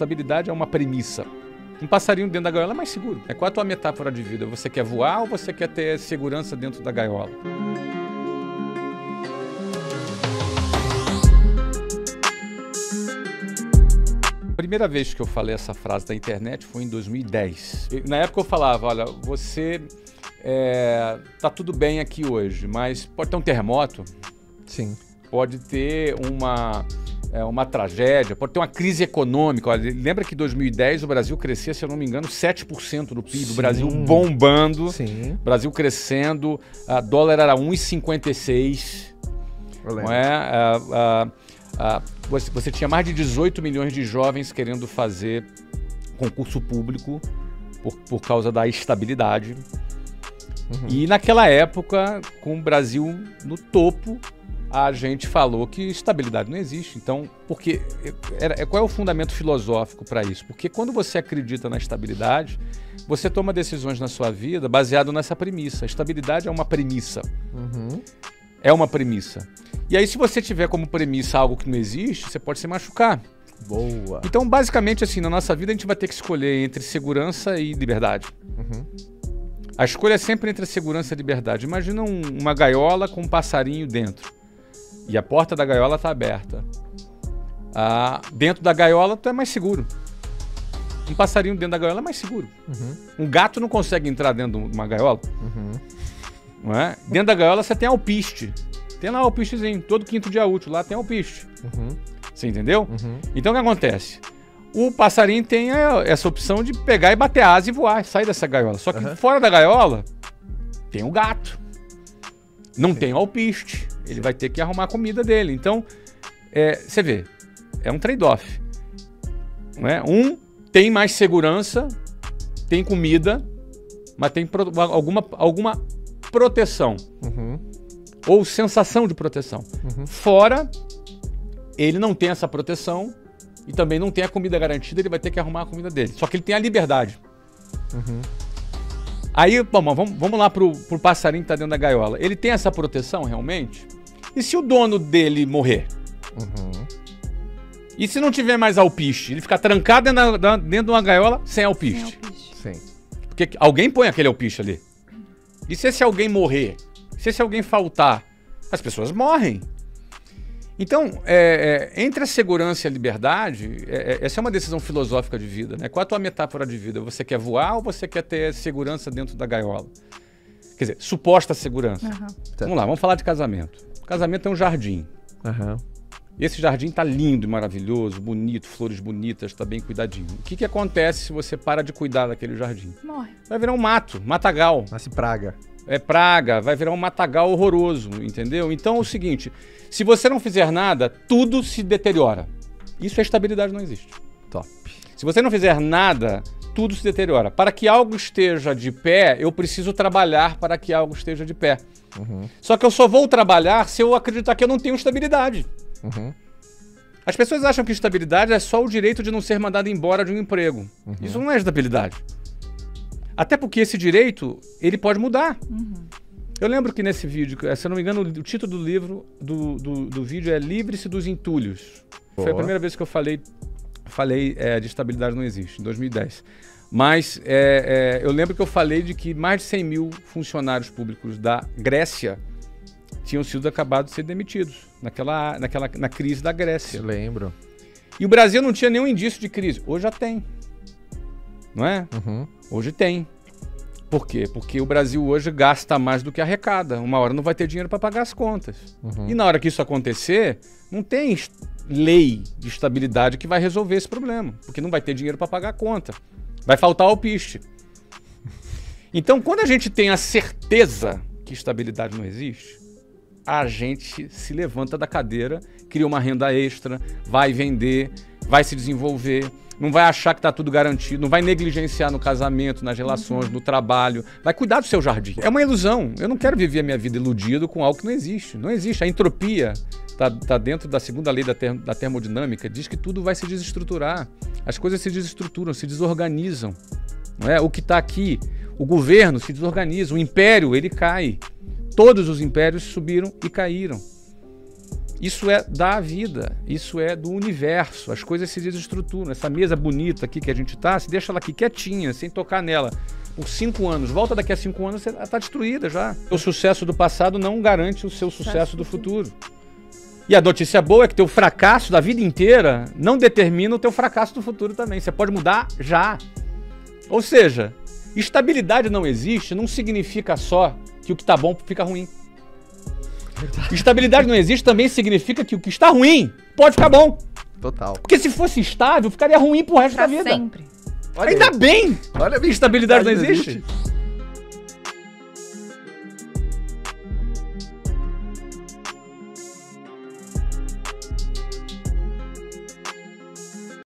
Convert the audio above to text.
estabilidade é uma premissa. Um passarinho dentro da gaiola é mais seguro. É qual a tua metáfora de vida? Você quer voar ou você quer ter segurança dentro da gaiola? A primeira vez que eu falei essa frase da internet foi em 2010. Na época eu falava, olha, você é, tá tudo bem aqui hoje, mas pode ter um terremoto. Sim. Pode ter uma é, uma tragédia, pode ter uma crise econômica. Olha, lembra que em 2010 o Brasil crescia, se eu não me engano, 7% do PIB. Sim. O Brasil bombando, Sim. Brasil crescendo, a dólar era 1,56. Não é? A, a, a, você, você tinha mais de 18 milhões de jovens querendo fazer concurso público por, por causa da estabilidade. Uhum. E naquela época, com o Brasil no topo, a gente falou que estabilidade não existe. Então, porque era, qual é o fundamento filosófico para isso? Porque quando você acredita na estabilidade, você toma decisões na sua vida baseado nessa premissa. A estabilidade é uma premissa. Uhum. É uma premissa. E aí, se você tiver como premissa algo que não existe, você pode se machucar. Boa. Então, basicamente, assim, na nossa vida a gente vai ter que escolher entre segurança e liberdade. Uhum. A escolha é sempre entre segurança e liberdade. Imagina um, uma gaiola com um passarinho dentro e a porta da gaiola está aberta. Ah, dentro da gaiola tu é mais seguro. Um passarinho dentro da gaiola é mais seguro. Uhum. Um gato não consegue entrar dentro de uma gaiola. Uhum. Não é? Dentro da gaiola você tem alpiste. Tem lá alpistezinho. Todo quinto dia útil lá tem alpiste. Uhum. Você entendeu? Uhum. Então o que acontece? O passarinho tem essa opção de pegar e bater asa e voar, sair dessa gaiola. Só que fora da gaiola tem o gato. Não Sim. tem alpiste. Ele vai ter que arrumar a comida dele. Então, é, você vê, é um trade-off. É? Um tem mais segurança, tem comida, mas tem pro, alguma, alguma proteção. Uhum. Ou sensação de proteção. Uhum. Fora, ele não tem essa proteção e também não tem a comida garantida, ele vai ter que arrumar a comida dele. Só que ele tem a liberdade. Uhum. Aí, bom, vamos, vamos lá pro, pro passarinho que tá dentro da gaiola. Ele tem essa proteção realmente? E se o dono dele morrer? Uhum. E se não tiver mais alpiste? Ele ficar trancado dentro, da, dentro de uma gaiola sem alpiste? Sem alpiste. Sim. Porque alguém põe aquele alpiste ali. E se esse alguém morrer? Se esse alguém faltar? As pessoas morrem. Então, é, é, entre a segurança e a liberdade, é, é essa é uma decisão filosófica de vida. Né? Qual a tua metáfora de vida? Você quer voar ou você quer ter segurança dentro da gaiola? Quer dizer, suposta segurança. Uhum. Vamos lá, vamos falar de casamento. Casamento é um jardim. Uhum. Esse jardim está lindo e maravilhoso, bonito, flores bonitas, está bem cuidadinho. O que, que acontece se você para de cuidar daquele jardim? Morre. Vai virar um mato, matagal. Nasce praga. É praga, vai virar um matagal horroroso, entendeu? Então é o seguinte: se você não fizer nada, tudo se deteriora. Isso é estabilidade, não existe. Top. Se você não fizer nada, tudo se deteriora. Para que algo esteja de pé, eu preciso trabalhar para que algo esteja de pé. Uhum. Só que eu só vou trabalhar se eu acreditar que eu não tenho estabilidade. Uhum. As pessoas acham que estabilidade é só o direito de não ser mandado embora de um emprego. Uhum. Isso não é estabilidade. Até porque esse direito, ele pode mudar. Uhum. Eu lembro que nesse vídeo, se eu não me engano, o título do livro, do, do, do vídeo é Livre-se dos Entulhos. Boa. Foi a primeira vez que eu falei, falei é, de estabilidade não existe, em 2010. Mas é, é, eu lembro que eu falei de que mais de 100 mil funcionários públicos da Grécia tinham sido acabados de ser demitidos naquela, naquela, na crise da Grécia. Eu lembro. E o Brasil não tinha nenhum indício de crise. Hoje já tem. Não é? Uhum. Hoje tem. Por quê? Porque o Brasil hoje gasta mais do que arrecada. Uma hora não vai ter dinheiro para pagar as contas. Uhum. E na hora que isso acontecer, não tem lei de estabilidade que vai resolver esse problema, porque não vai ter dinheiro para pagar a conta. Vai faltar alpiste. Então, quando a gente tem a certeza que estabilidade não existe, a gente se levanta da cadeira, cria uma renda extra, vai vender, vai se desenvolver, não vai achar que está tudo garantido, não vai negligenciar no casamento, nas relações, uhum. no trabalho, vai cuidar do seu jardim. É uma ilusão. Eu não quero viver a minha vida iludido com algo que não existe. Não existe. A entropia está tá dentro da segunda lei da, ter, da termodinâmica, diz que tudo vai se desestruturar. As coisas se desestruturam, se desorganizam. Não é? O que está aqui, o governo se desorganiza, o império ele cai. Todos os impérios subiram e caíram. Isso é da vida, isso é do universo. As coisas se desestruturam. Essa mesa bonita aqui que a gente tá, se deixa ela aqui quietinha, sem tocar nela, por cinco anos. Volta daqui a cinco anos, ela está destruída já. O sucesso do passado não garante o seu sucesso do futuro. E a notícia boa é que teu fracasso da vida inteira não determina o teu fracasso do futuro também. Você pode mudar já. Ou seja, estabilidade não existe, não significa só que o que está bom fica ruim. Verdade. Estabilidade não existe também significa que o que está ruim pode ficar bom. Total. Porque se fosse estável, ficaria ruim pro resto pra da vida. sempre. Olha Ainda aí. bem! Olha, estabilidade não existe. Não existe.